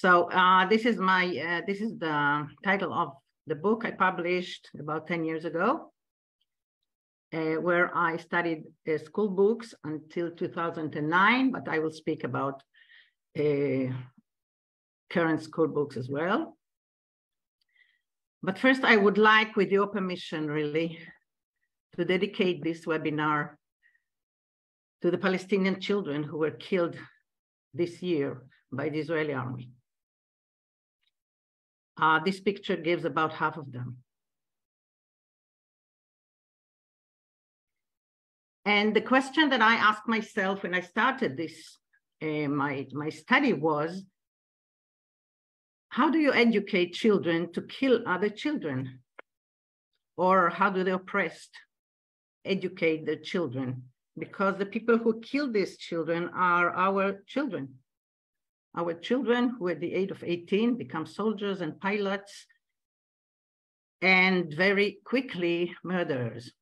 So uh, this is my, uh, this is the title of the book I published about 10 years ago, uh, where I studied uh, school books until 2009, but I will speak about uh, current school books as well. But first, I would like, with your permission, really, to dedicate this webinar to the Palestinian children who were killed this year by the Israeli army. Uh, this picture gives about half of them. And the question that I asked myself when I started this, uh, my, my study was, how do you educate children to kill other children? Or how do the oppressed educate their children? Because the people who kill these children are our children. Our children who at the age of 18 become soldiers and pilots and very quickly murderers.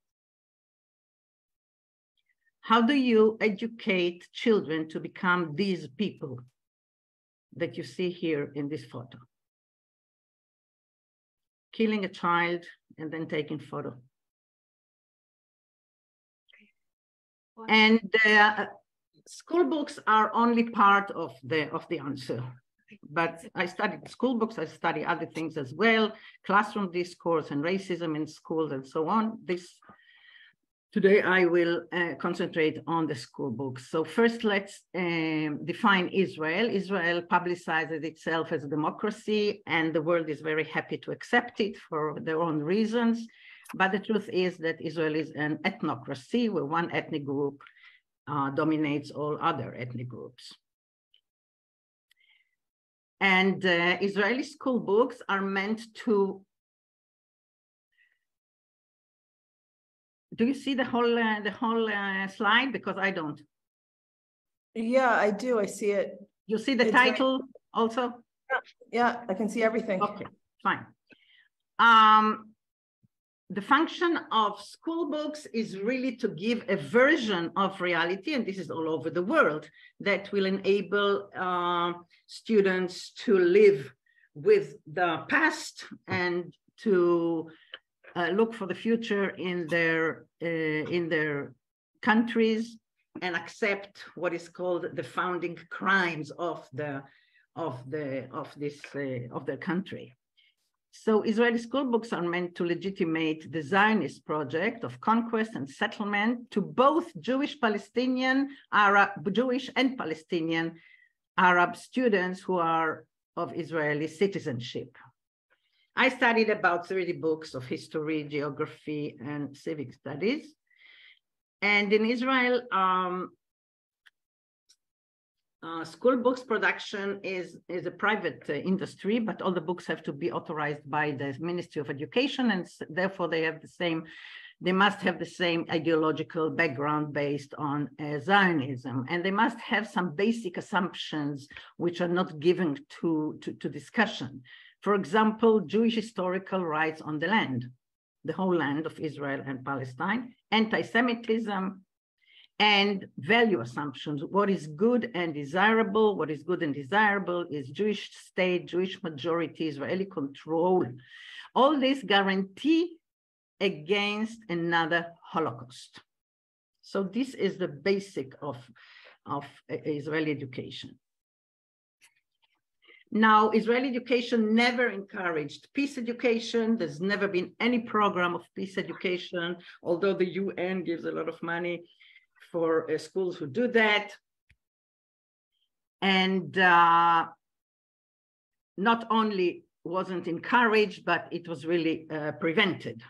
How do you educate children to become these people that you see here in this photo? Killing a child and then taking photo. And uh, school books are only part of the of the answer but I studied school books, I study other things as well, classroom discourse and racism in schools and so on. This Today I will uh, concentrate on the school books. So first let's um, define Israel. Israel publicizes itself as a democracy and the world is very happy to accept it for their own reasons. But the truth is that Israel is an ethnocracy where one ethnic group uh, dominates all other ethnic groups. And uh, Israeli school books are meant to do you see the whole uh, the whole uh, slide? Because i don't. Yeah i do i see it. You see the it's title right. also? Yeah, yeah i can see everything. Okay fine. Um the function of school books is really to give a version of reality, and this is all over the world, that will enable uh, students to live with the past and to uh, look for the future in their uh, in their countries and accept what is called the founding crimes of the of the of this uh, of their country. So Israeli school books are meant to legitimate the Zionist project of conquest and settlement to both Jewish Palestinian, Arab, Jewish and Palestinian Arab students who are of Israeli citizenship. I studied about 30 books of history, geography, and civic studies. And in Israel, um, uh, school books production is, is a private uh, industry, but all the books have to be authorized by the Ministry of Education, and therefore they have the same, they must have the same ideological background based on uh, Zionism, and they must have some basic assumptions which are not given to, to, to discussion. For example, Jewish historical rights on the land, the whole land of Israel and Palestine, anti-Semitism, and value assumptions. What is good and desirable, what is good and desirable is Jewish state, Jewish majority, Israeli control. All this guarantee against another Holocaust. So this is the basic of, of uh, Israeli education. Now, Israeli education never encouraged peace education. There's never been any program of peace education, although the UN gives a lot of money for uh, schools who do that. And uh, not only wasn't encouraged, but it was really uh, prevented.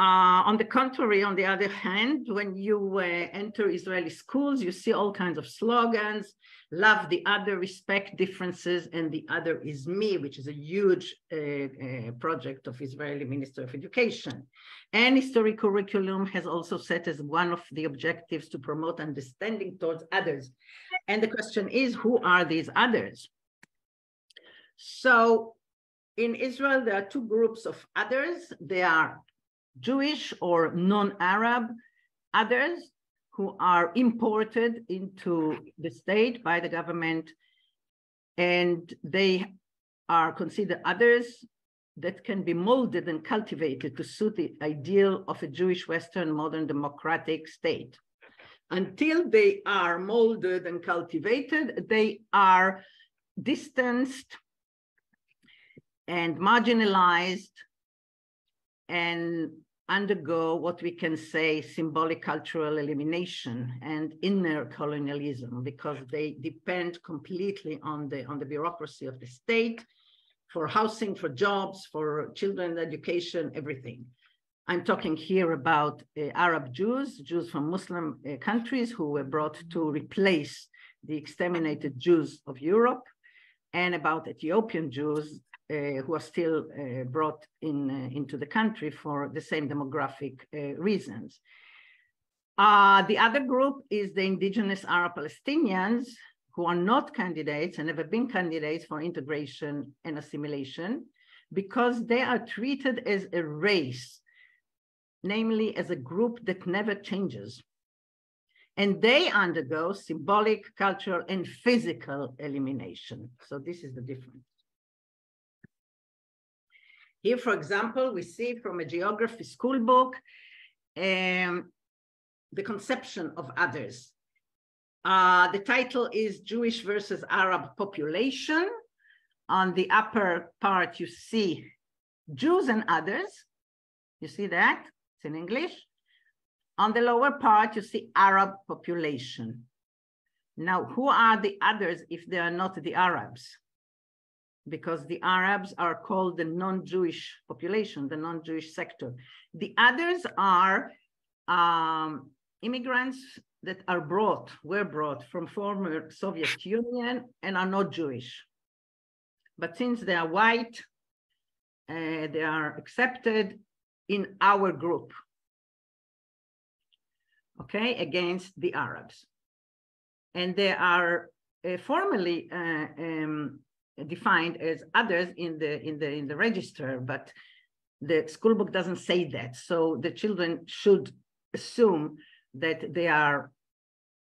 Uh, on the contrary, on the other hand, when you uh, enter Israeli schools, you see all kinds of slogans, love the other, respect differences, and the other is me, which is a huge uh, uh project of Israeli Minister of Education. And history curriculum has also set as one of the objectives to promote understanding towards others. And the question is, who are these others? So in Israel, there are two groups of others. They are Jewish or non-Arab, others, who are imported into the state by the government, and they are considered others that can be molded and cultivated to suit the ideal of a Jewish Western modern democratic state. Until they are molded and cultivated, they are distanced and marginalized and undergo what we can say symbolic cultural elimination and inner colonialism because they depend completely on the on the bureaucracy of the state for housing for jobs for children education everything. I'm talking here about uh, arab jews jews from muslim uh, countries who were brought to replace the exterminated jews of europe and about ethiopian jews who are still uh, brought in uh, into the country for the same demographic reasons. the other group is the indigenous Arab Palestinians who are not candidates and never been candidates for integration and assimilation because they are treated as a race, namely as a group that never changes. And they undergo symbolic, cultural, and physical elimination. So this is the difference. Here, for example, we see from a geography school book um, the conception of others. Uh, the title is Jewish versus Arab population. On the upper part, you see Jews and others. You see that? It's in English. On the lower part, you see Arab population. Now, who are the others if they are not the Arabs? Because the Arabs are called the non-Jewish population, the non-Jewish sector. The others are um, immigrants that are brought, were brought from former Soviet Union and are not Jewish. But since they are white, uh, they are accepted in our group, okay, against the Arabs. And they are uh, formally uh, um, defined as others in the in the in the register, but the school book doesn't say that. So the children should assume that they are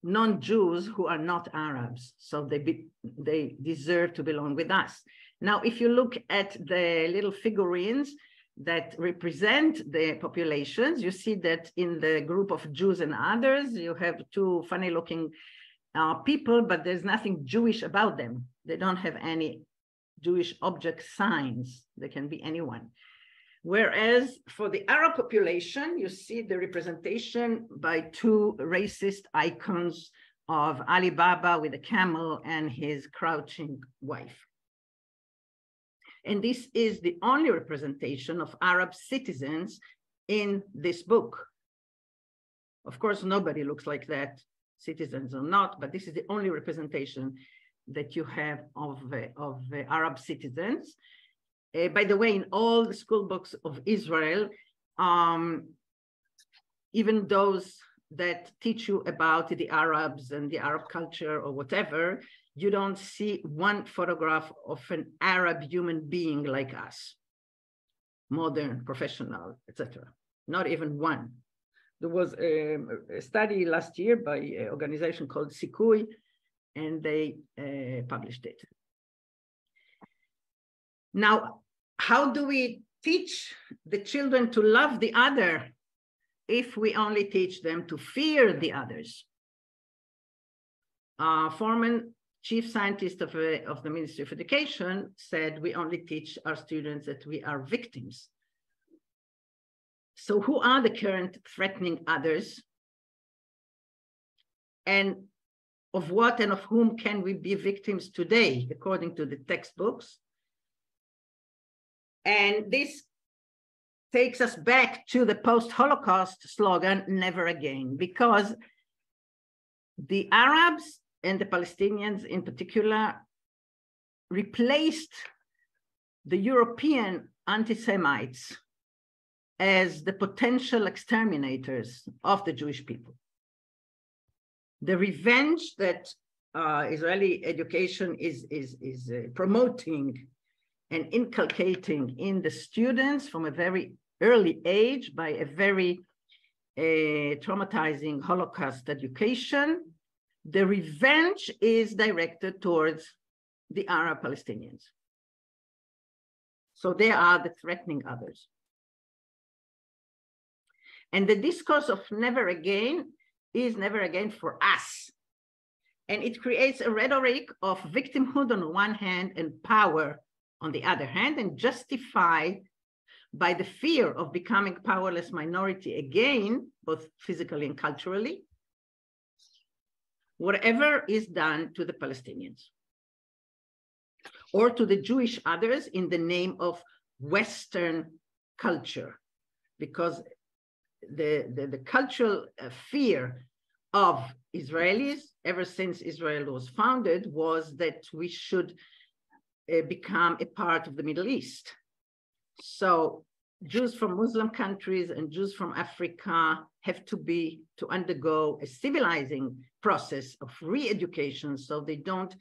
non-Jews who are not Arabs. So they be, they deserve to belong with us. Now, if you look at the little figurines that represent the populations, you see that in the group of Jews and others, you have two funny looking uh, people, but there's nothing Jewish about them. They don't have any Jewish object signs. They can be anyone. Whereas for the Arab population, you see the representation by two racist icons of Ali Baba with a camel and his crouching wife. And this is the only representation of Arab citizens in this book. Of course, nobody looks like that, citizens or not, but this is the only representation that you have of, uh, of uh, Arab citizens. Uh, by the way, in all the school books of Israel, um, even those that teach you about the Arabs and the Arab culture or whatever, you don't see one photograph of an Arab human being like us, modern, professional, etc. Not even one. There was a, a, study last year by an organization called Sikui, and they uh, published it. Now, how do we teach the children to love the other if we only teach them to fear the others? Uh, former chief scientist of, uh, of the Ministry of Education said we only teach our students that we are victims. So who are the current threatening others? And of what and of whom can we be victims today, according to the textbooks. And this takes us back to the post-Holocaust slogan, never again, because the Arabs and the Palestinians in particular replaced the European anti-Semites as the potential exterminators of the Jewish people the revenge that uh, Israeli education is, is, is uh, promoting and inculcating in the students from a very early age by a very a traumatizing Holocaust education. The revenge is directed towards the Arab Palestinians. So they are the threatening others. And the discourse of never again is never again for us. And it creates a rhetoric of victimhood on one hand and power on the other hand, and justified by the fear of becoming powerless minority again, both physically and culturally, whatever is done to the Palestinians or to the Jewish others in the name of Western culture, because the, the, the cultural uh, fear of Israelis ever since Israel was founded was that we should uh, become a part of the Middle East. So Jews from Muslim countries and Jews from Africa have to be to undergo a civilizing process of re-education so they don't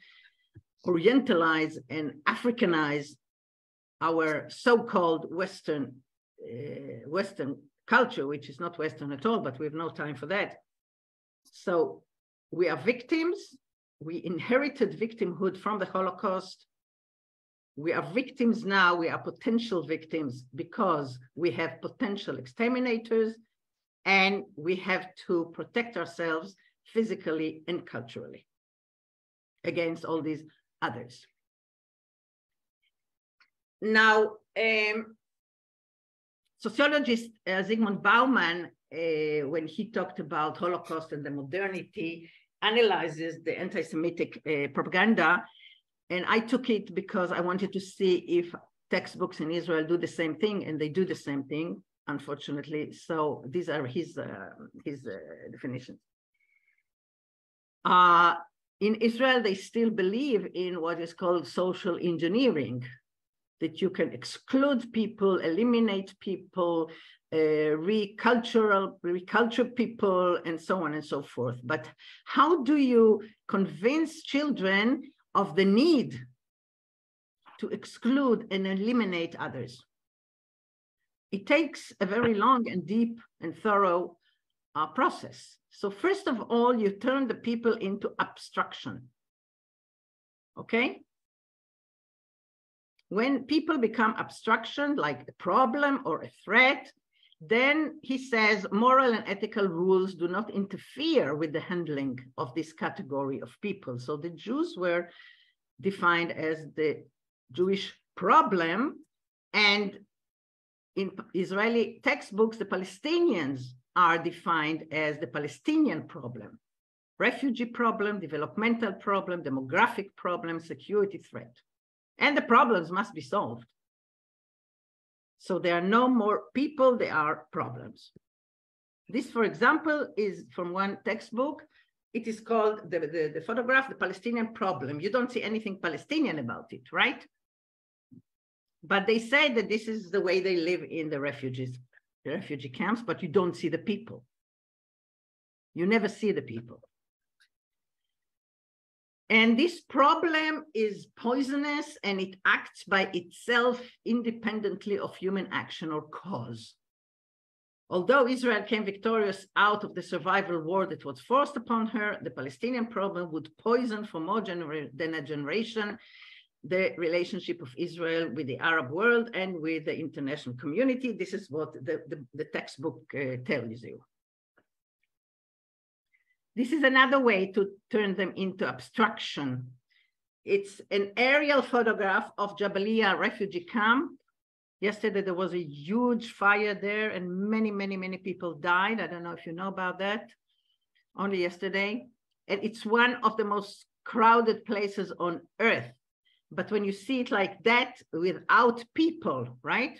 orientalize and Africanize our so-called Western uh, Western culture, which is not Western at all, but we have no time for that. So we are victims. We inherited victimhood from the Holocaust. We are victims now. We are potential victims because we have potential exterminators and we have to protect ourselves physically and culturally against all these others. Now, um, sociologist uh, Zygmunt Bauman, uh, when he talked about Holocaust and the modernity, analyzes the anti-Semitic uh, propaganda. And I took it because I wanted to see if textbooks in Israel do the same thing, and they do the same thing, unfortunately. So these are his, uh, his uh, definitions. Uh, in Israel, they still believe in what is called social engineering, that you can exclude people, eliminate people, uh, recultural, reculture people, and so on and so forth. But how do you convince children of the need to exclude and eliminate others? It takes a very long and deep and thorough uh, process. So first of all, you turn the people into abstraction. Okay? When people become abstraction, like a problem or a threat, then he says moral and ethical rules do not interfere with the handling of this category of people. So the Jews were defined as the Jewish problem. And in Israeli textbooks, the Palestinians are defined as the Palestinian problem, refugee problem, developmental problem, demographic problem, security threat. And the problems must be solved. So there are no more people, there are problems. This, for example, is from one textbook. It is called the, the, the photograph, the Palestinian problem. You don't see anything Palestinian about it, right? But they say that this is the way they live in the refugees the refugee camps, but you don't see the people. You never see the people. And this problem is poisonous and it acts by itself independently of human action or cause. Although Israel came victorious out of the survival war that was forced upon her, the Palestinian problem would poison for more than a generation the relationship of Israel with the Arab world and with the international community. This is what the, the, the textbook uh, tells you. This is another way to turn them into abstraction. It's an aerial photograph of Jabalia refugee camp. Yesterday, there was a huge fire there and many, many, many people died. I don't know if you know about that. Only yesterday. And it's one of the most crowded places on earth but when you see it like that without people, right?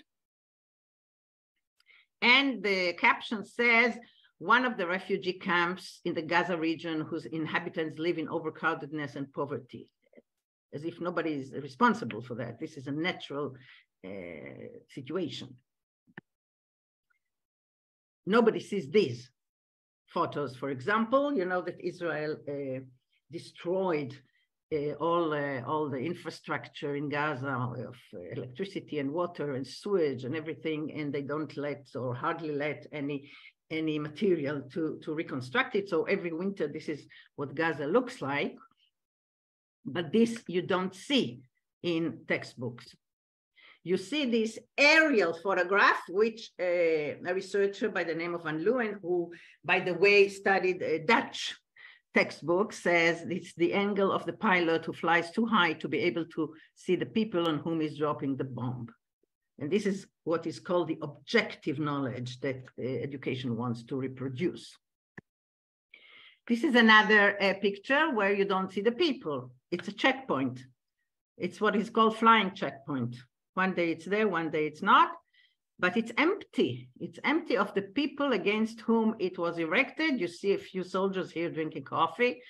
And the caption says, one of the refugee camps in the Gaza region whose inhabitants live in overcrowdedness and poverty, as if nobody is responsible for that. This is a natural uh, situation. Nobody sees these photos, for example, you know that Israel uh, destroyed uh, all uh, all the infrastructure in Gaza of electricity and water and sewage and everything, and they don't let or hardly let any any material to, to reconstruct it. So every winter, this is what Gaza looks like. But this you don't see in textbooks. You see this aerial photograph, which uh, a researcher by the name of Van Leeuwen, who, by the way, studied uh, Dutch textbook, says it's the angle of the pilot who flies too high to be able to see the people on whom he's dropping the bomb. And this is what is called the objective knowledge that uh, education wants to reproduce. This is another uh, picture where you don't see the people. It's a checkpoint. It's what is called flying checkpoint. One day it's there, one day it's not, but it's empty. It's empty of the people against whom it was erected. You see a few soldiers here drinking coffee.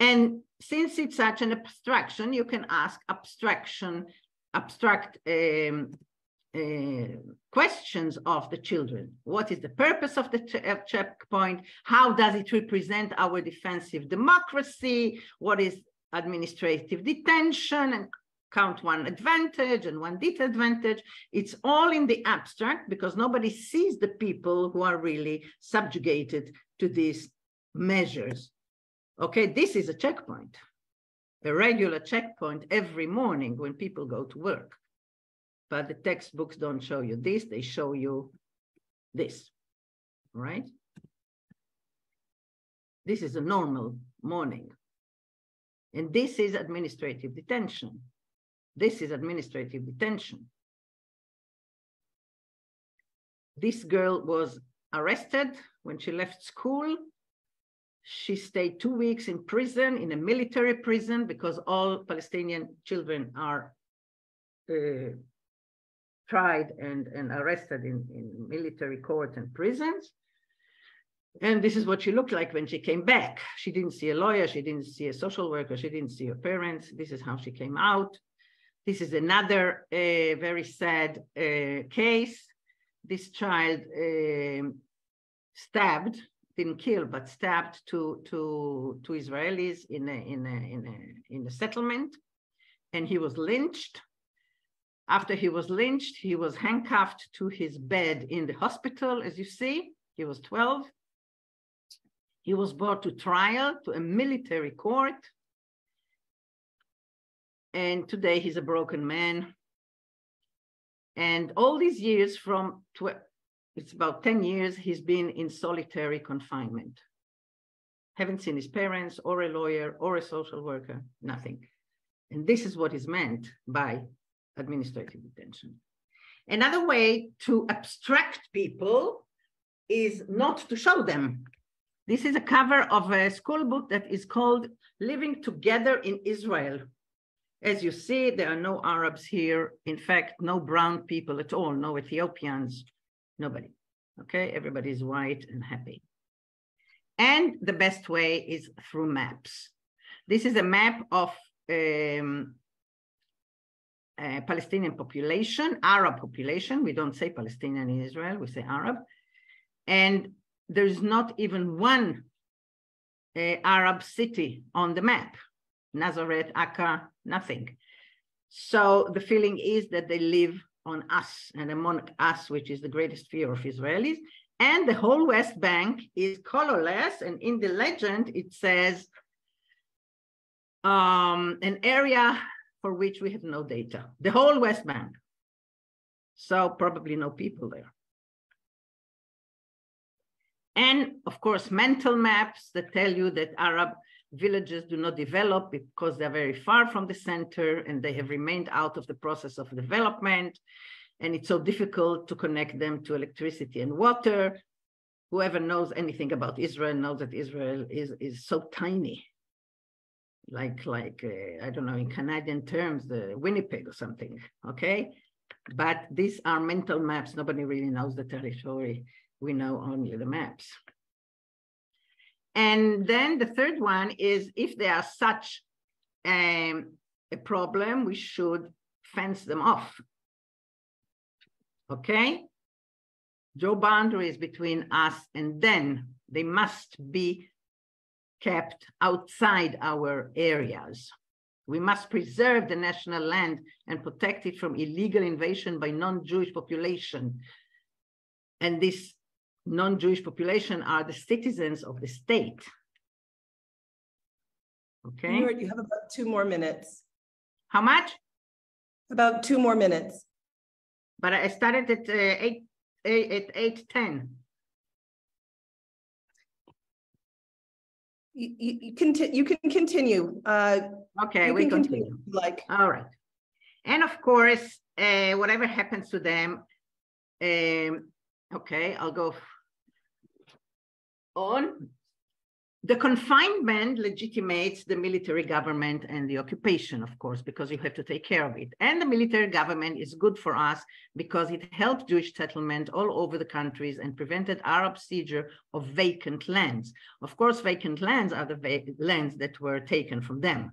And since it's such an abstraction, you can ask abstraction, abstract um, Uh, questions of the children. What is the purpose of the checkpoint? How does it represent our defensive democracy? What is administrative detention and count one advantage and one disadvantage. It's all in the abstract because nobody sees the people who are really subjugated to these measures. Okay, this is a checkpoint, a regular checkpoint every morning when people go to work. But the textbooks don't show you this, they show you this, right? This is a normal morning. And this is administrative detention. This is administrative detention. This girl was arrested when she left school. She stayed two weeks in prison, in a military prison, because all Palestinian children are uh, tried and, and arrested in, in military court and prisons. And this is what she looked like when she came back. She didn't see a lawyer, she didn't see a social worker, she didn't see her parents. This is how she came out. This is another uh, very sad uh, case. This child uh, stabbed, didn't kill, but stabbed two, two, two Israelis in a, in, a, in, a, in a settlement. And he was lynched. After he was lynched, he was handcuffed to his bed in the hospital, as you see. He was 12. He was brought to trial to a military court and today he's a broken man. And all these years from, it's about 10 years, he's been in solitary confinement. Haven't seen his parents or a lawyer or a social worker, nothing. And this is what is meant by administrative detention. Another way to abstract people is not to show them. This is a cover of a school book that is called Living Together in Israel as you see, there are no Arabs here. In fact, no brown people at all, no Ethiopians, nobody. Okay, everybody is white and happy. And the best way is through maps. This is a map of um, Palestinian population, Arab population. We don't say Palestinian in Israel, we say Arab. And there's not even one uh, Arab city on the map. Nazareth, Akka, nothing. So the feeling is that they live on us and among us, which is the greatest fear of Israelis. And the whole West Bank is colorless. And in the legend, it says um, an area for which we have no data, the whole West Bank. So probably no people there. And of course, mental maps that tell you that Arab villages do not develop because they're very far from the center and they have remained out of the process of development. And it's so difficult to connect them to electricity and water. Whoever knows anything about Israel knows that Israel is, is so tiny. Like, like uh, I don't know, in Canadian terms, the Winnipeg or something, okay? But these are mental maps. Nobody really knows the territory. We know only the maps. And then the third one is if there are such um, a problem, we should fence them off. Okay? Draw boundaries between us and then they must be kept outside our areas. We must preserve the national land and protect it from illegal invasion by non-Jewish population. And this non-Jewish population are the citizens of the state. Okay, You you have about two more minutes, how much? about two more minutes. But I started at uh, eight, eight, at eight ten. You, you, you can, you can continue, uh, Okay, we continue. continue, like. All right. And of course, uh, whatever happens to them, um, okay, I'll go on. The confinement legitimates the military government and the occupation, of course, because you have to take care of it. And the military government is good for us because it helped Jewish settlement all over the countries and prevented Arab seizure of vacant lands. Of course, vacant lands are the va- lands that were taken from them.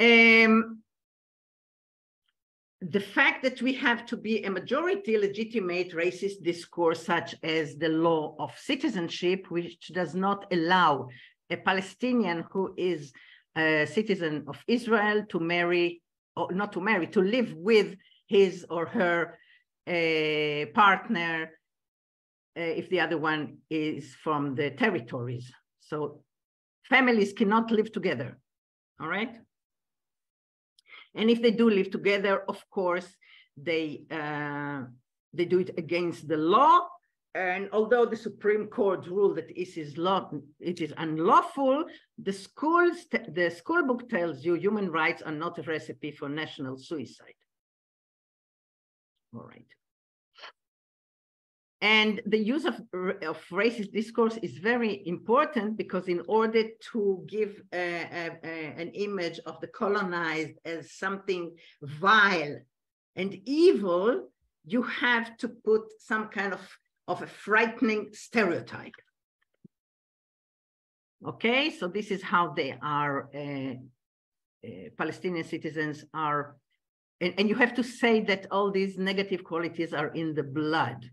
Um, the fact that we have to be a majority legitimate racist discourse such as the law of citizenship, which does not allow a Palestinian who is a citizen of Israel to marry, or not to marry, to live with his or her uh, partner uh, if the other one is from the territories. So families cannot live together, all right? And if they do live together, of course, they uh, they do it against the law. And although the Supreme Court ruled that this is law, it is unlawful, the schools the school book tells you human rights are not a recipe for national suicide. All right. And the use of, of racist discourse is very important because in order to give a, a, a, an image of the colonized as something vile and evil, you have to put some kind of, of a frightening stereotype. Okay, so this is how they are, uh, uh, Palestinian citizens are, and, and you have to say that all these negative qualities are in the blood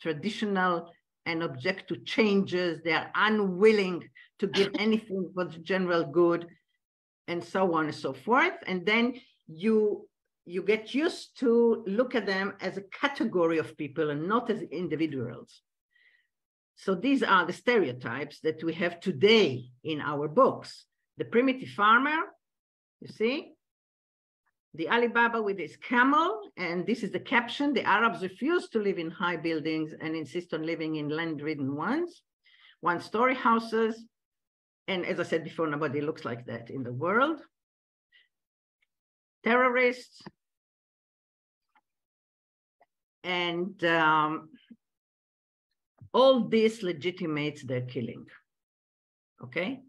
traditional and object to changes. They are unwilling to give anything for the general good, and so on and so forth. And then you you get used to look at them as a category of people and not as individuals. So these are the stereotypes that we have today in our books. The primitive farmer, you see, the Alibaba with his camel, and this is the caption, the Arabs refuse to live in high buildings and insist on living in land-ridden ones, one-story houses. And as I said before, nobody looks like that in the world. Terrorists. And um, all this legitimates their killing, okay?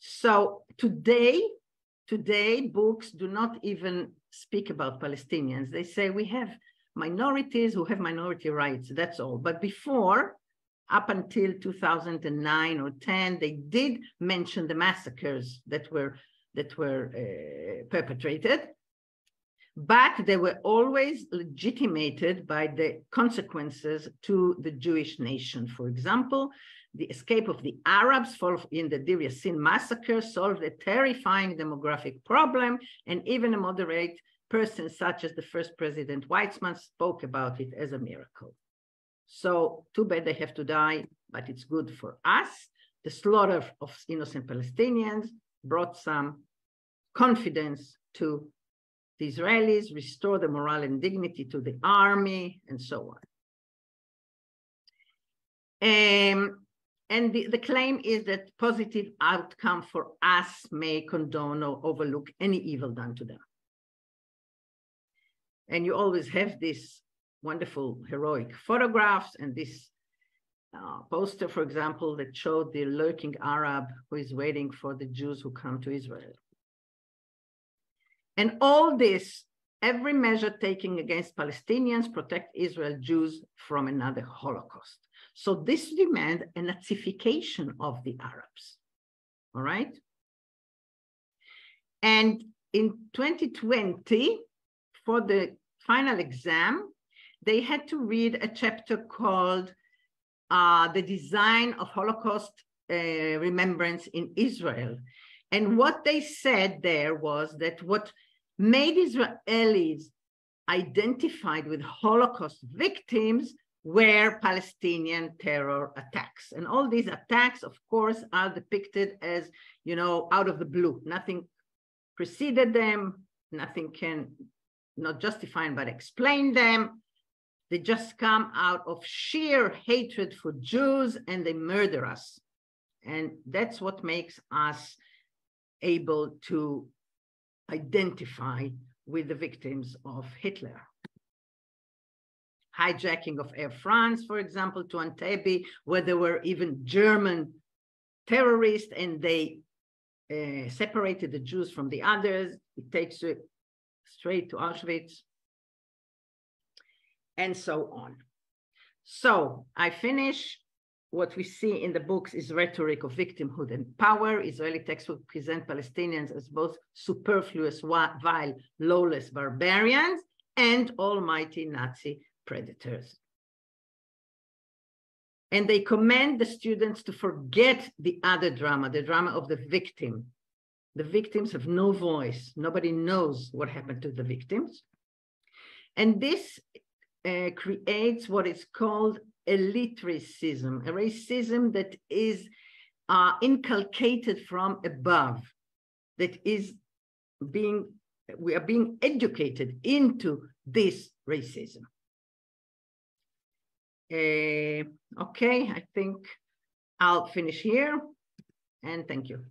So today, Today, books do not even speak about Palestinians. They say we have minorities who have minority rights, that's all. But before, up until 2009 or 10, they did mention the massacres that were, that were uh, perpetrated, but they were always legitimated by the consequences to the Jewish nation. For example, the escape of the Arabs in the Deir Yassin massacre solved a terrifying demographic problem, and even a moderate person such as the first president Weizmann spoke about it as a miracle. So too bad they have to die, but it's good for us. The slaughter of innocent Palestinians brought some confidence to the Israelis, restored the morale and dignity to the army, and so on. Um, and the, the claim is that positive outcome for us may condone or overlook any evil done to them. And you always have these wonderful heroic photographs and this uh, poster, for example, that showed the lurking Arab who is waiting for the Jews who come to Israel. And all this, every measure taken against Palestinians protect Israel Jews from another Holocaust. So this demand a Nazification of the Arabs, all right? And in 2020, for the final exam, they had to read a chapter called uh, The Design of Holocaust uh, Remembrance in Israel. And what they said there was that what made Israelis identified with Holocaust victims were Palestinian terror attacks. And all these attacks, of course, are depicted as, you know, out of the blue. Nothing preceded them, nothing can not justify but explain them. They just come out of sheer hatred for Jews and they murder us. And that's what makes us able to identify with the victims of Hitler. Hijacking of Air France, for example, to Entebbe, where there were even German terrorists and they uh, separated the Jews from the others. It takes you straight to Auschwitz and so on. So I finish what we see in the books is rhetoric of victimhood and power. Israeli textbooks present Palestinians as both superfluous, vile, lawless barbarians and almighty Nazi predators. And they command the students to forget the other drama, the drama of the victim. The victims have no voice. Nobody knows what happened to the victims. And this uh, creates what is called elite a racism that is uh, inculcated from above, that is being, we are being educated into this racism. Uh, okay, I think I'll finish here and thank you.